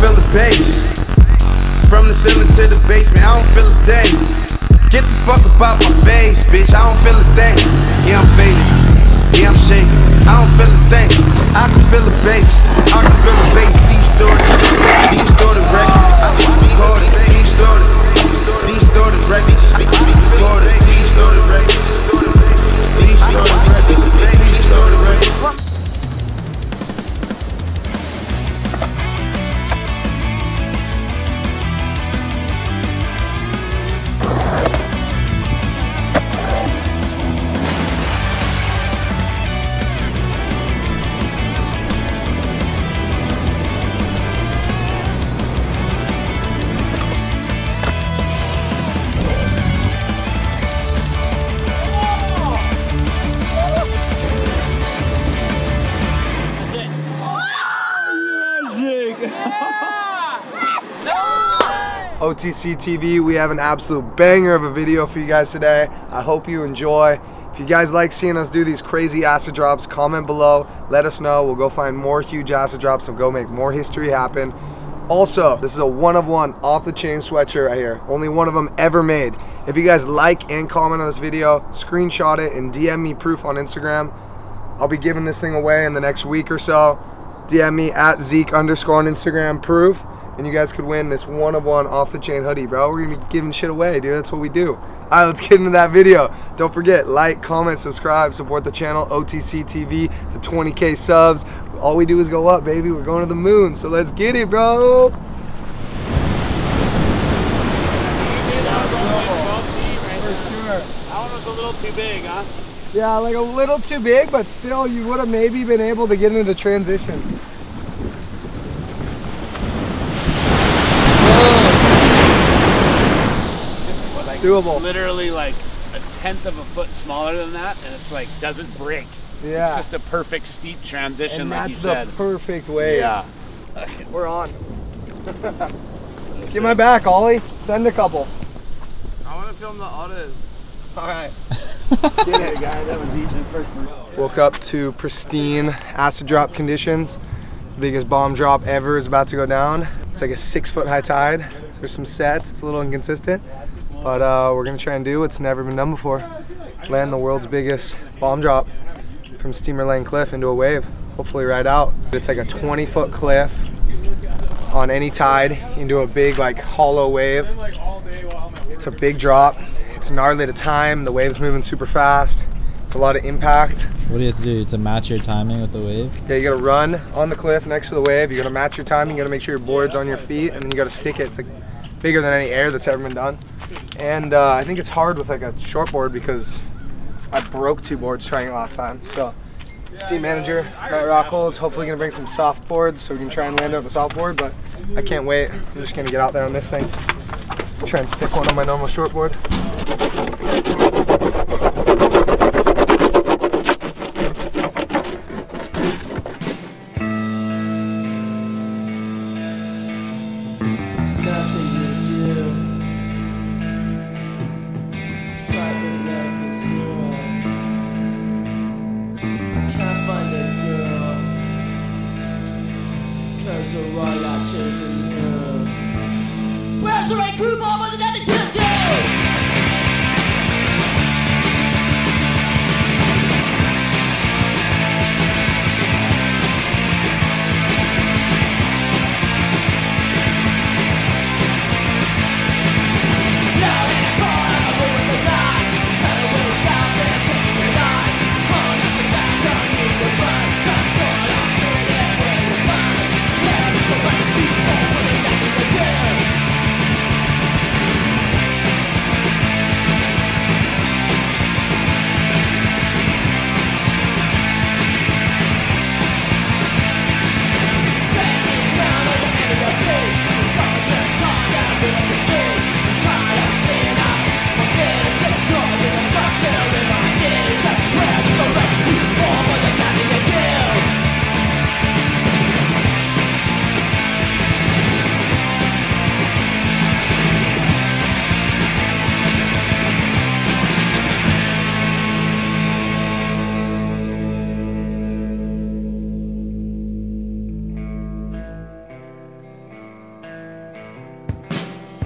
feel the bass. From the ceiling to the basement, I don't feel a thing. Get the fuck up out my face, bitch. I don't feel a thing. Yeah, I'm faded. Yeah, I'm shaking. I don't feel a thing. I can feel the bass. I can feel the bass. Distorted. Distorted records. Recorded. Distorted. Distorted records. Recorded. Distorted records. Distorted records. Distorted records. OTC TV, we have an absolute banger of a video for you guys today. I hope you enjoy. If you guys like seeing us do these crazy acid drops, comment below. Let us know. We'll go find more huge acid drops and go make more history happen. Also, this is a one of one off the chain sweatshirt right here. Only one of them ever made. If you guys like and comment on this video, screenshot it and DM me proof on Instagram. I'll be giving this thing away in the next week or so. DM me at Zeke underscore on Instagram proof. And you guys could win this one of one off the chain hoodie, bro. We're gonna be giving shit away, dude. That's what we do. Alright, let's get into that video. Don't forget, like, comment, subscribe, support the channel, OTC TV, to 20k subs. All we do is go up, baby. We're going to the moon. So let's get it, bro. A little too big, huh? Yeah, like a little too big, but still you would have maybe been able to get into transition. It's doable. Literally like a tenth of a foot smaller than that, and it's like doesn't break. Yeah. It's just a perfect steep transition, And like that's you the said. perfect way. Yeah. We're on. Get my back, Ollie. Send a couple. I want to film the otters. All right. Woke up to pristine acid drop conditions. Biggest bomb drop ever is about to go down. It's like a six foot high tide. There's some sets, it's a little inconsistent, but uh, we're gonna try and do what's never been done before. Land the world's biggest bomb drop from Steamer Lane Cliff into a wave. Hopefully right out. It's like a 20 foot cliff on any tide into a big like hollow wave. It's a big drop. It's gnarly to time. The wave's moving super fast. It's a lot of impact. What do you have to do to match your timing with the wave? Yeah, you gotta run on the cliff next to the wave. You gotta match your timing. You gotta make sure your board's on your feet, and then you gotta stick it. It's like bigger than any air that's ever been done. And uh, I think it's hard with like a short board because I broke two boards trying it last time. So, team manager Matt Rockwell is hopefully gonna bring some soft boards so we can try and land it on the soft board. But I can't wait. I'm just gonna get out there on this thing, try and stick one on my normal short board. Thank you.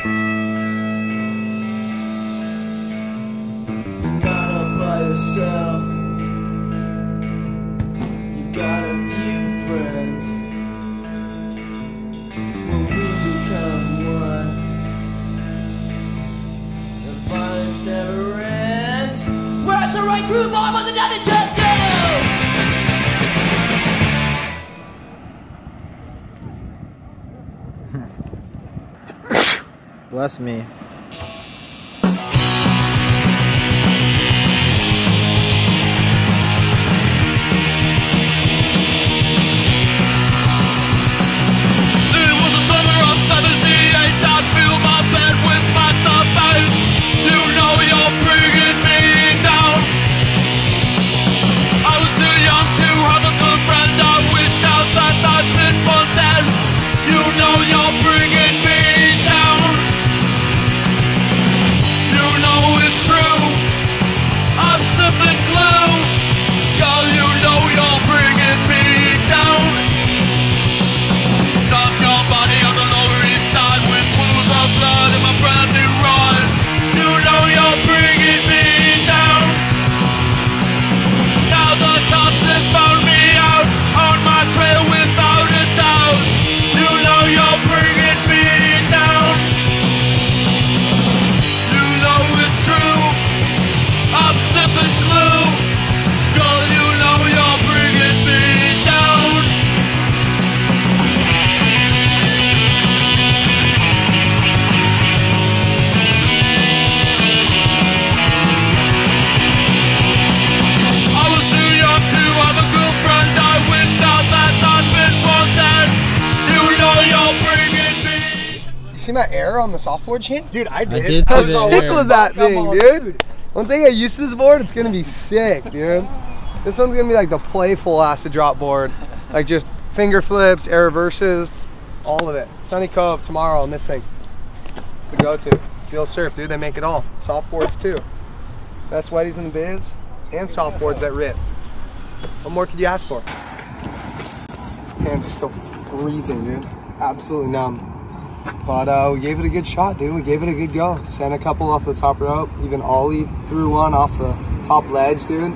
You're not all by yourself. You've got a few friends. We become one, the violence never ends. Where's the right group? I wasn't nothing Bless me. Me. You see error on the softboard chain? Dude, I I did. did How sick was that Come thing, on, dude? Once I get used to this board, it's gonna be sick, dude. This one's gonna be like the playful acid drop board. Like just finger flips, air reverses, all of it. Sunny Cove tomorrow on this thing. It's the go-to. Buell surf, dude. They make it all. Soft boards too. Best whiteys in the biz and soft boards that rip. What more could you ask for? Hands are still freezing, dude. Absolutely numb. But uh, we gave it a good shot, dude. We gave it a good go. Sent a couple off the top rope. Even Ollie threw one off the top ledge, dude.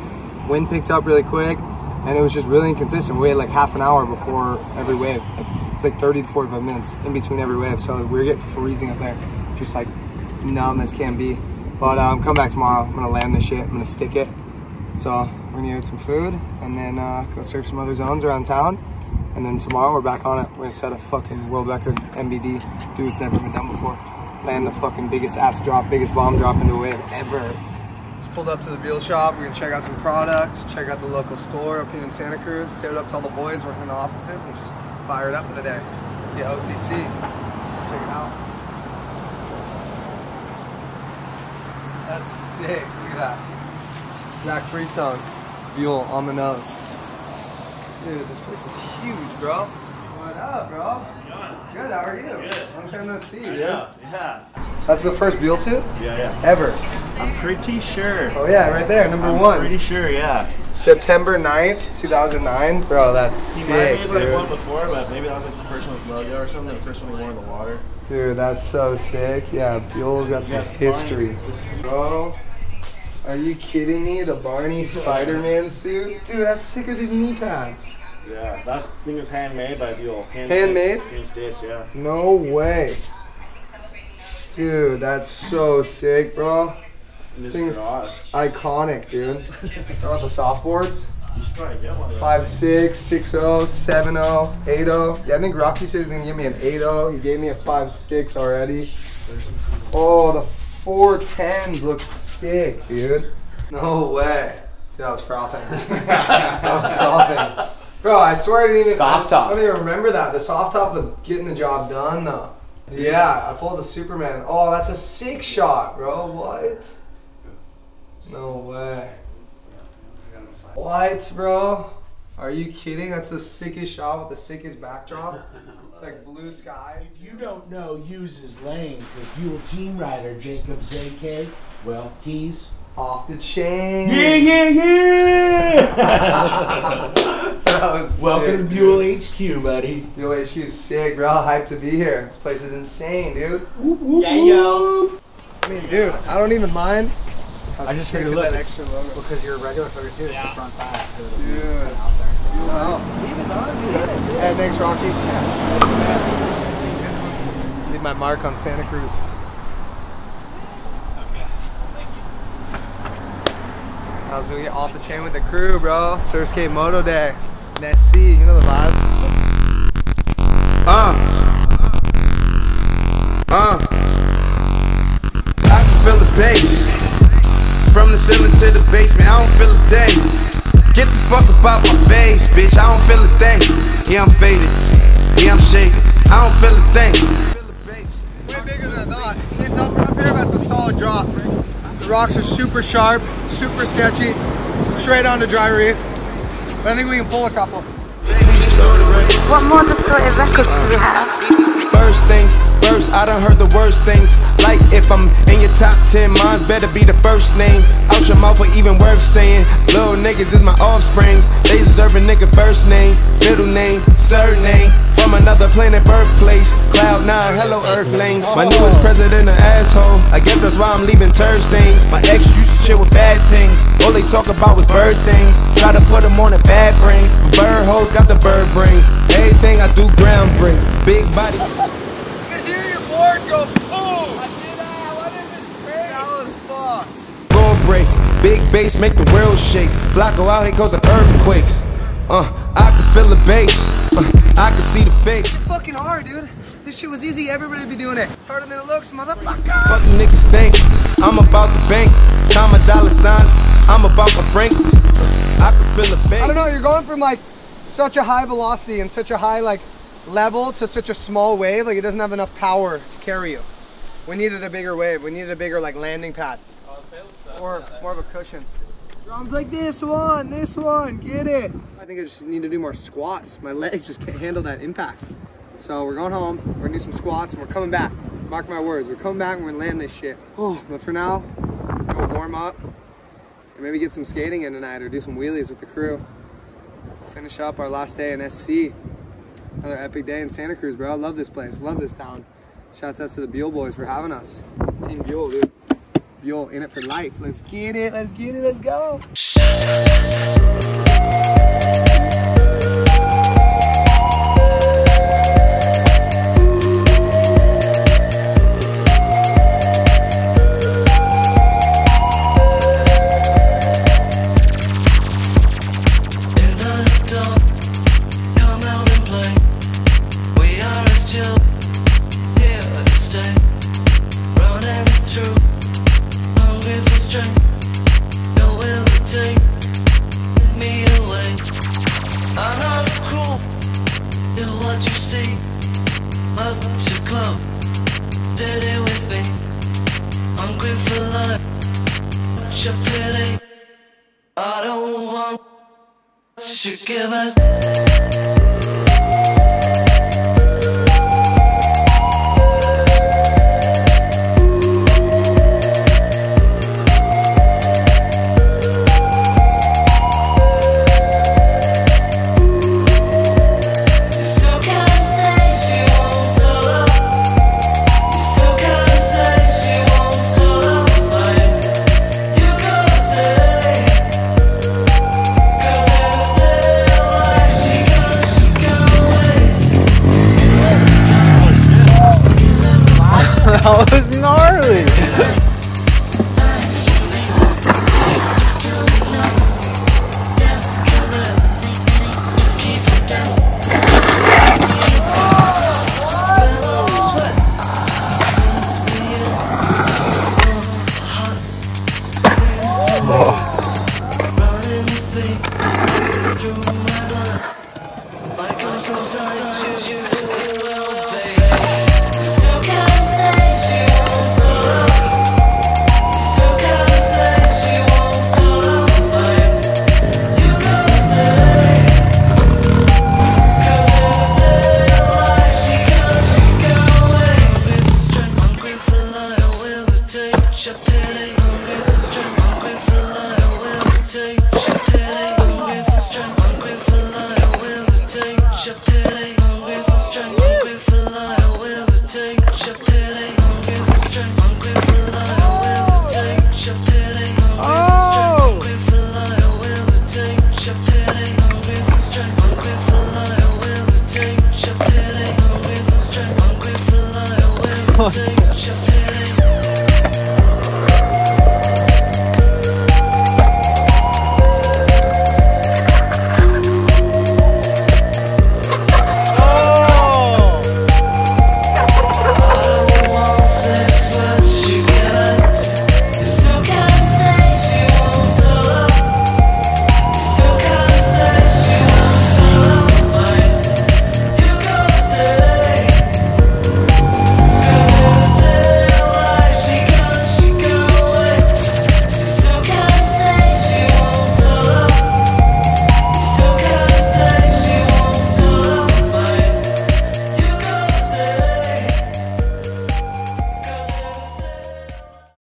Wind picked up really quick, and it was just really inconsistent. We had like half an hour before every wave. Like, it was like 30 to 45 minutes in between every wave. So we were getting freezing up there, just like numb as can be. But um, come back tomorrow. I'm gonna land this shit. I'm gonna stick it. So we're gonna eat some food and then uh, go surf some other zones around town. And then tomorrow we're back on it. We're gonna set a fucking world record MBD. Dude, it's never been done before. Land the fucking biggest ass drop, biggest bomb drop into a wave ever. Just pulled up to the Buell shop. We're gonna check out some products, check out the local store up here in Santa Cruz, set it up to all the boys working in the offices, and just fire it up for the day. The OTC. Let's check it out. That's sick. Look at that. Jack Freestone. Buell on the nose. Dude, this place is huge, bro. What up, bro? Good, how are you? Good. Long time no see, dude. Yeah. That's the first Buell suit Yeah, yeah. ever. I'm pretty sure. Oh yeah, right there, number I'm one. Pretty sure, yeah. September 9th, 2009. Bro, that's He might have sick, made like one before, but maybe that was like the first one with logo or something. The first one he wore in the water. Dude, that's so sick. Yeah, Buell's got some Yeah, history. Bro, are you kidding me? The Barney Spider-Man suit? Dude, how sick are these knee pads? Yeah, that thing was handmade by Buell. Hand Handmade? Hand stitched, yeah. No way. Dude, that's so sick, bro. This Thing's iconic, dude. How about the softboards? You should probably get one of those. Five six, six oh, seven oh, eight oh. Yeah, I think Rocky said he's gonna give me an eight oh. He gave me a five six already. Oh, the four tens look sick, dude. No way. Dude, I was frothing. I was frothing. Bro, I swear I didn't even. Soft top. I don't even remember that. The soft top was getting the job done though. Yeah, I pulled the Superman. Oh, that's a sick shot, bro. What? No way. What, bro? Are you kidding? That's the sickest shot with the sickest backdrop. It's like blue skies. If you don't know uses lane because Buell team rider Jacob ZK, well, he's Off the chain. yeah, yeah, yeah. That was Welcome sick, to Buell dude. HQ, buddy. Yo, HQ is sick, bro. Hyped to be here. This place is insane, dude. Yeah, yo. I mean, dude, I don't even mind. How I just sick figured, look, that extra logo. Because you're a regular footer too. It's Yeah. the front back. So Dude. Wow. Hey, thanks, Rocky. Leave my mark on Santa Cruz. Okay, thank you. I was gonna get off the chain with the crew, bro. Surfskate Moto Day. Let's see, you know the vibes. Uh. Uh. I can feel the bass. From the ceiling to the basement, I don't feel a thing. Get the fuck up out my face, bitch. I don't feel a thing. Yeah, I'm faded. Yeah, I'm shaking. I don't feel a thing. Way bigger than I thought. You can tell from up here that's a solid drop. The rocks are super sharp, super sketchy, straight on onto dry reef. But I think we can pull a couple. What more distorted records do we have? First things first, I done heard the worst things. Like if I'm in your top 10, mine's better be the first name. Out your mouth or even worth saying. Little niggas is my offsprings. They deserve a nigga first name, middle name, surname. From another planet, birthplace. Cloud 9, hello Earthlings. My newest president, an asshole. I guess that's why I'm leaving turd stains. My ex used to shit with bad things. All they talk about was bird things. Try to put them on the bad brains. Bird hoes got the bird brains. Everything I do ground break. Big body. You can hear your board go boom. I did that. What is this crazy? That was fucked. Floor break, big bass make the world shake. Flacco out here causing earthquakes. Uh, I can feel the bass. I can see the face. Fucking hard, dude. This shit was easy. Everybody be doing it. It's harder than it looks, motherfucker. Fuck niggas think I'm about the bank. Count my dollar signs. I'm about my Franklin's. I can feel the bank. I don't know. You're going from like such a high velocity and such a high like level to such a small wave. Like it doesn't have enough power to carry you. We needed a bigger wave. We needed a bigger like landing pad. Or more of a cushion. Drums like this one, this one, get it. I think I just need to do more squats. My legs just can't handle that impact. So we're going home, we're gonna do some squats and we're coming back. Mark my words, we're coming back and we're gonna land this shit. Oh, but for now, go warm up and maybe get some skating in tonight or do some wheelies with the crew. Finish up our last day in SC. Another epic day in Santa Cruz, bro. I love this place, love this town. Shouts out to the Buell boys for having us. Team Buell, dude. Buell in it for life. Let's get it, let's get it, let's go. To give it.